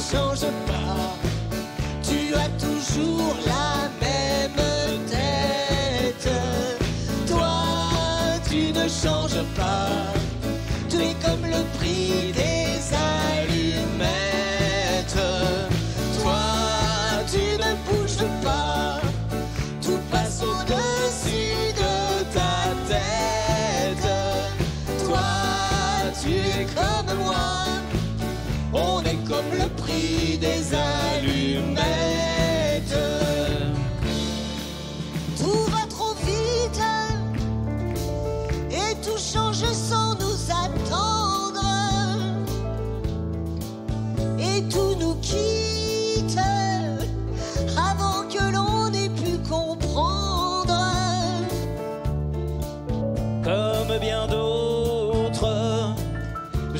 changes pas. Tu as toujours la même tête. Toi, tu ne changes pas. Tu es comme le prix des allumettes. Toi, tu ne bouges pas. Tout passe au-dessus de ta tête. Toi, tu es comme moi. Le prix des allumettes.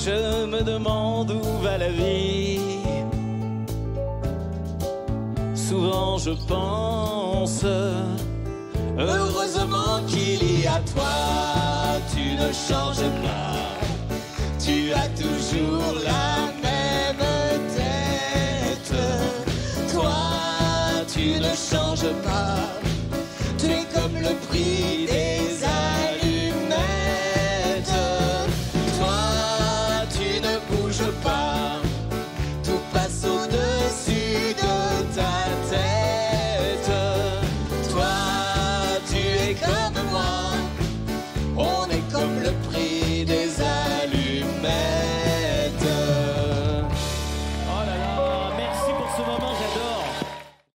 je me demande où va la vie. Souvent je pense, heureusement qu'il y a toi, tu ne changes pas, tu as toujours la même tête. Toi, tu ne changes pas, tu es comme le prix des